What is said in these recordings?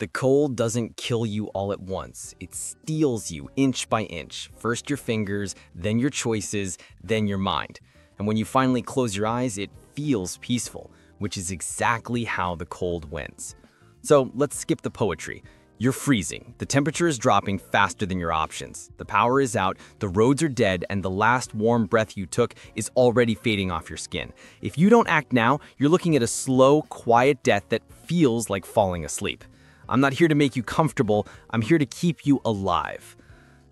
The cold doesn't kill you all at once. It steals you inch by inch. First your fingers, then your choices, then your mind. And when you finally close your eyes, it feels peaceful, which is exactly how the cold wins. So let's skip the poetry. You're freezing. The temperature is dropping faster than your options. The power is out, the roads are dead, and the last warm breath you took is already fading off your skin. If you don't act now, you're looking at a slow, quiet death that feels like falling asleep. I'm not here to make you comfortable, I'm here to keep you alive.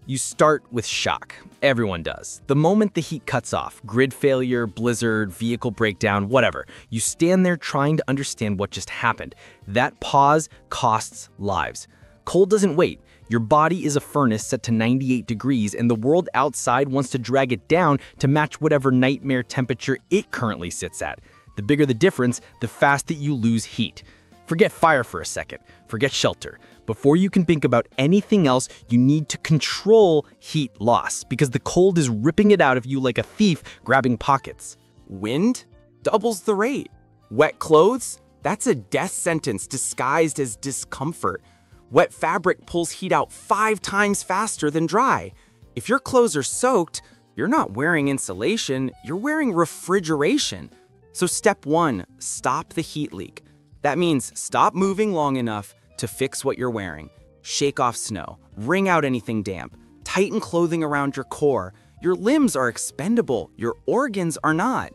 You start with shock. Everyone does. The moment the heat cuts off, grid failure, blizzard, vehicle breakdown, whatever, you stand there trying to understand what just happened. That pause costs lives. Cold doesn't wait. Your body is a furnace set to 98 degrees, and the world outside wants to drag it down to match whatever nightmare temperature it currently sits at. The bigger the difference, the faster you lose heat. Forget fire for a second. Forget shelter. Before you can think about anything else, you need to control heat loss because the cold is ripping it out of you like a thief grabbing pockets. Wind doubles the rate. Wet clothes? That's a death sentence disguised as discomfort. Wet fabric pulls heat out five times faster than dry. If your clothes are soaked, you're not wearing insulation, you're wearing refrigeration. So step one, stop the heat leak. That means stop moving long enough to fix what you're wearing. Shake off snow, wring out anything damp, tighten clothing around your core. Your limbs are expendable, your organs are not.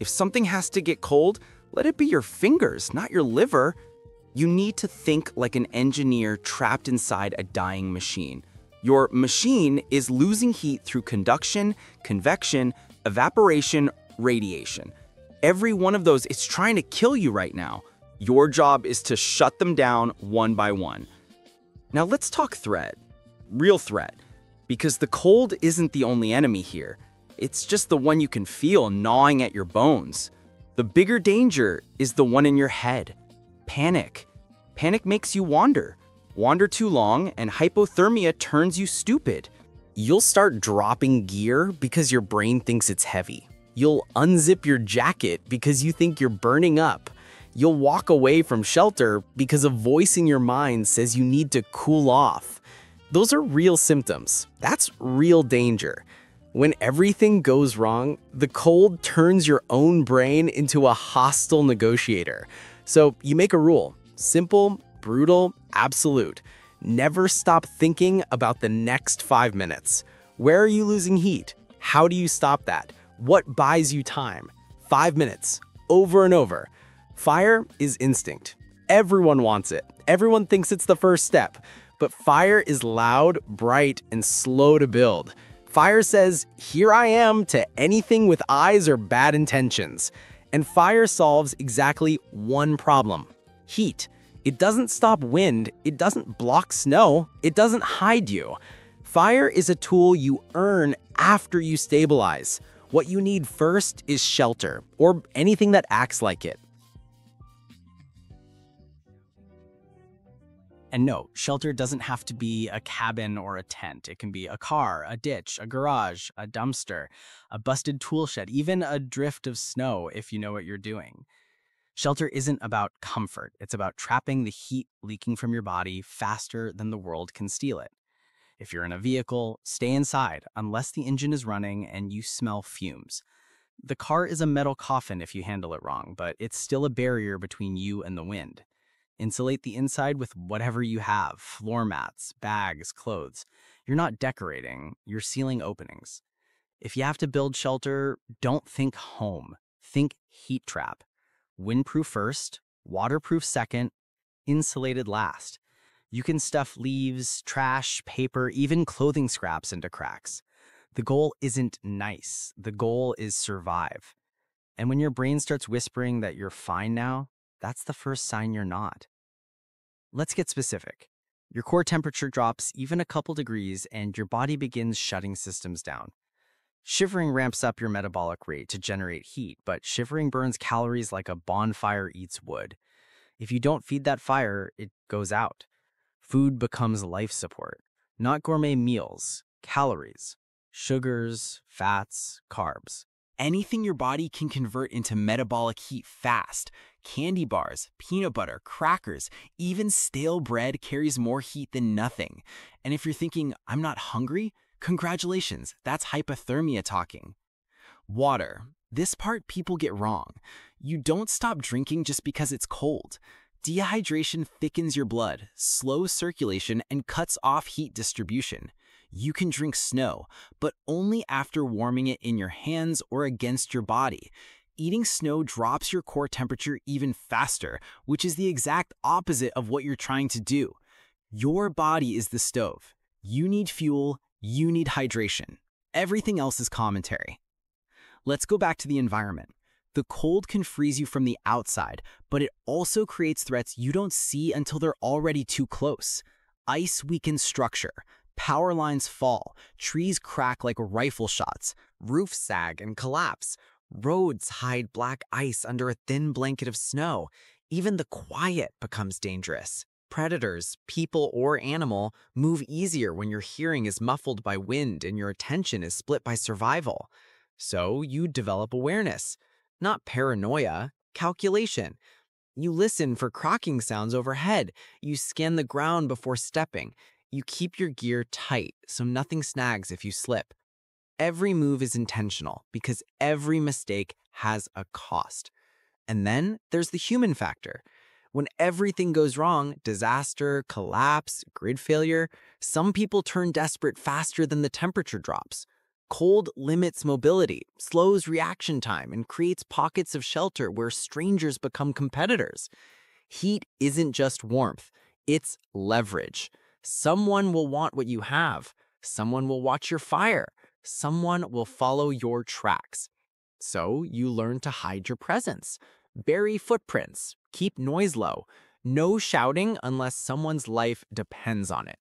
If something has to get cold, let it be your fingers, not your liver. You need to think like an engineer trapped inside a dying machine. Your machine is losing heat through conduction, convection, evaporation, radiation. Every one of those is trying to kill you right now. Your job is to shut them down one by one. Now let's talk threat. Real threat. Because the cold isn't the only enemy here. It's just the one you can feel gnawing at your bones. The bigger danger is the one in your head panic. Panic makes you wander. Wander too long, and hypothermia turns you stupid. You'll start dropping gear because your brain thinks it's heavy. You'll unzip your jacket because you think you're burning up. You'll walk away from shelter because a voice in your mind says you need to cool off. Those are real symptoms. That's real danger. When everything goes wrong, the cold turns your own brain into a hostile negotiator. So you make a rule simple, brutal, absolute. Never stop thinking about the next five minutes. Where are you losing heat? How do you stop that? What buys you time? Five minutes, over and over. Fire is instinct. Everyone wants it. Everyone thinks it's the first step. But fire is loud, bright, and slow to build. Fire says, here I am to anything with eyes or bad intentions. And fire solves exactly one problem heat. It doesn't stop wind, it doesn't block snow, it doesn't hide you. Fire is a tool you earn after you stabilize. What you need first is shelter, or anything that acts like it. And no, shelter doesn't have to be a cabin or a tent. It can be a car, a ditch, a garage, a dumpster, a busted tool shed, even a drift of snow if you know what you're doing. Shelter isn't about comfort, it's about trapping the heat leaking from your body faster than the world can steal it. If you're in a vehicle, stay inside unless the engine is running and you smell fumes. The car is a metal coffin if you handle it wrong, but it's still a barrier between you and the wind. Insulate the inside with whatever you have floor mats, bags, clothes. You're not decorating, you're sealing openings. If you have to build shelter, don't think home, think heat trap. Windproof first, waterproof second, insulated last. You can stuff leaves, trash, paper, even clothing scraps into cracks. The goal isn't nice, the goal is survive. And when your brain starts whispering that you're fine now, that's the first sign you're not. Let's get specific. Your core temperature drops even a couple degrees and your body begins shutting systems down. Shivering ramps up your metabolic rate to generate heat, but shivering burns calories like a bonfire eats wood. If you don't feed that fire, it goes out. Food becomes life support, not gourmet meals, calories, sugars, fats, carbs. Anything your body can convert into metabolic heat fast. Candy bars, peanut butter, crackers, even stale bread carries more heat than nothing. And if you're thinking, I'm not hungry, congratulations, that's hypothermia talking. Water. This part people get wrong. You don't stop drinking just because it's cold. Dehydration thickens your blood, slows circulation, and cuts off heat distribution. You can drink snow, but only after warming it in your hands or against your body. Eating snow drops your core temperature even faster, which is the exact opposite of what you're trying to do. Your body is the stove. You need fuel, you need hydration. Everything else is commentary. Let's go back to the environment. The cold can freeze you from the outside, but it also creates threats you don't see until they're already too close. Ice weakens structure. Power lines fall. Trees crack like rifle shots. Roofs sag and collapse. Roads hide black ice under a thin blanket of snow. Even the quiet becomes dangerous. Predators, people or animal, move easier when your hearing is muffled by wind and your attention is split by survival. So you develop awareness. Not paranoia, calculation. You listen for crocking sounds overhead. You scan the ground before stepping. You keep your gear tight so nothing snags if you slip. Every move is intentional because every mistake has a cost. And then there's the human factor. When everything goes wrong, disaster, collapse, grid failure, some people turn desperate faster than the temperature drops. Cold limits mobility, slows reaction time, and creates pockets of shelter where strangers become competitors. Heat isn't just warmth, it's leverage. Someone will want what you have. Someone will watch your fire. Someone will follow your tracks. So you learn to hide your presence. Bury footprints. Keep noise low. No shouting unless someone's life depends on it.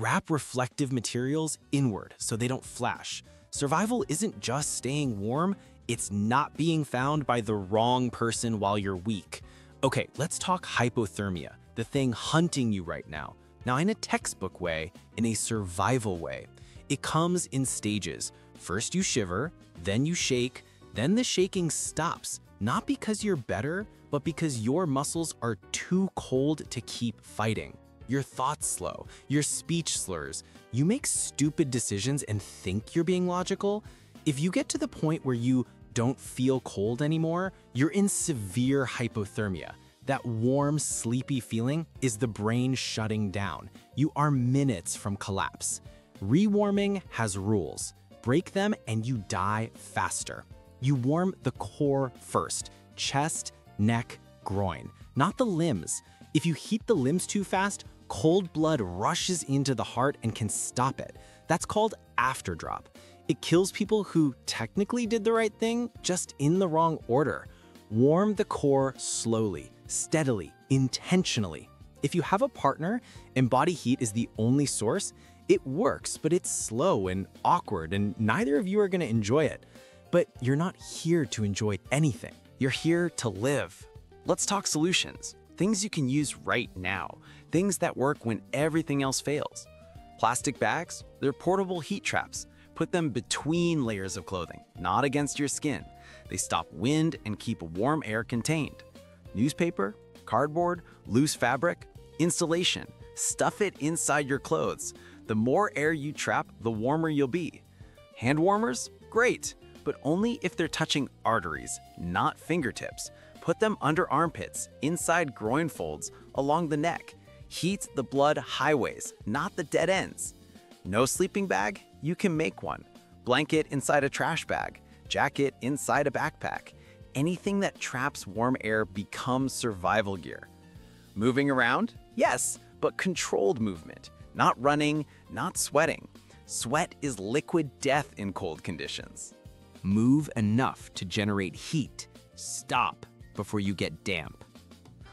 Wrap reflective materials inward so they don't flash. Survival isn't just staying warm, it's not being found by the wrong person while you're weak. Okay, let's talk hypothermia, the thing hunting you right now. Now, in a textbook way, in a survival way. It comes in stages. First you shiver, then you shake, then the shaking stops, not because you're better, but because your muscles are too cold to keep fighting your thoughts slow, your speech slurs, you make stupid decisions and think you're being logical, if you get to the point where you don't feel cold anymore, you're in severe hypothermia. That warm, sleepy feeling is the brain shutting down. You are minutes from collapse. Rewarming has rules. Break them and you die faster. You warm the core first, chest, neck, groin, not the limbs. If you heat the limbs too fast, cold blood rushes into the heart and can stop it. That's called afterdrop. It kills people who technically did the right thing, just in the wrong order. Warm the core slowly, steadily, intentionally. If you have a partner and body heat is the only source, it works, but it's slow and awkward, and neither of you are going to enjoy it. But you're not here to enjoy anything. You're here to live. Let's talk solutions things you can use right now, things that work when everything else fails. Plastic bags, they're portable heat traps. Put them between layers of clothing, not against your skin. They stop wind and keep warm air contained. Newspaper, cardboard, loose fabric, insulation, stuff it inside your clothes. The more air you trap, the warmer you'll be. Hand warmers? Great, but only if they're touching arteries, not fingertips. Put them under armpits, inside groin folds, along the neck. Heat the blood highways, not the dead ends. No sleeping bag? You can make one. Blanket inside a trash bag. Jacket inside a backpack. Anything that traps warm air becomes survival gear. Moving around? Yes, but controlled movement. Not running, not sweating. Sweat is liquid death in cold conditions. Move enough to generate heat. Stop before you get damp.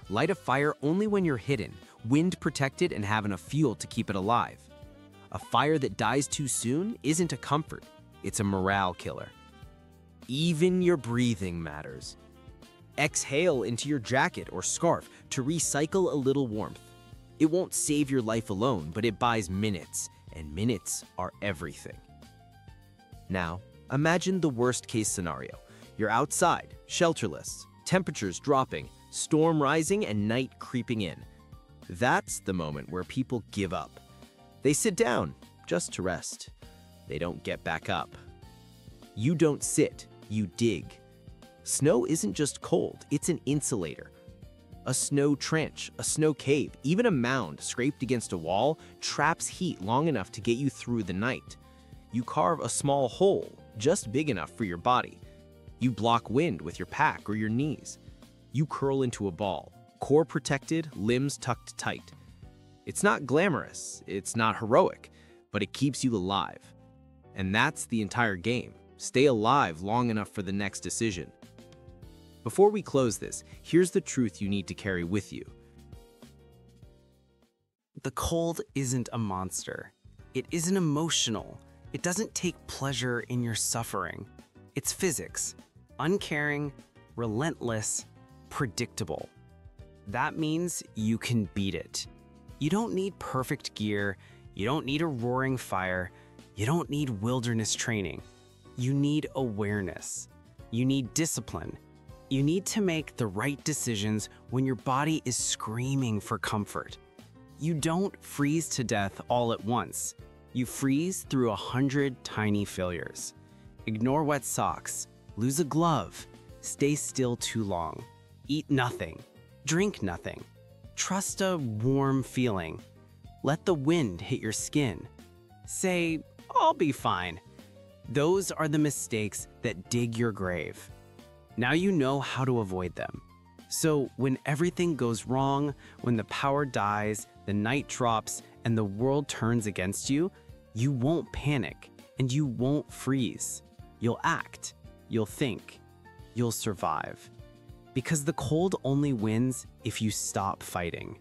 Light a fire only when you're hidden, wind protected, and have enough fuel to keep it alive. A fire that dies too soon isn't a comfort, it's a morale killer. Even your breathing matters. Exhale into your jacket or scarf to recycle a little warmth. It won't save your life alone, but it buys minutes, and minutes are everything. Now, Imagine the worst case scenario. You're outside, shelterless, temperatures dropping, storm rising, and night creeping in. That's the moment where people give up. They sit down, just to rest. They don't get back up. You don't sit, you dig. Snow isn't just cold, it's an insulator. A snow trench, a snow cave, even a mound scraped against a wall traps heat long enough to get you through the night. You carve a small hole, just big enough for your body. You block wind with your pack or your knees. You curl into a ball, core protected, limbs tucked tight. It's not glamorous, it's not heroic, but it keeps you alive. And that's the entire game. Stay alive long enough for the next decision. Before we close this, here's the truth you need to carry with you. The cold isn't a monster. It isn't emotional. It doesn't take pleasure in your suffering. It's physics. Uncaring, relentless, predictable. That means you can beat it. You don't need perfect gear. You don't need a roaring fire. You don't need wilderness training. You need awareness. You need discipline. You need to make the right decisions when your body is screaming for comfort. You don't freeze to death all at once. You freeze through a hundred tiny failures. Ignore wet socks, lose a glove, stay still too long, eat nothing, drink nothing. Trust a warm feeling. Let the wind hit your skin. Say, I'll be fine. Those are the mistakes that dig your grave. Now you know how to avoid them. So when everything goes wrong, when the power dies, the night drops, and the world turns against you, you won't panic and you won't freeze. You'll act, you'll think, you'll survive. Because the cold only wins if you stop fighting.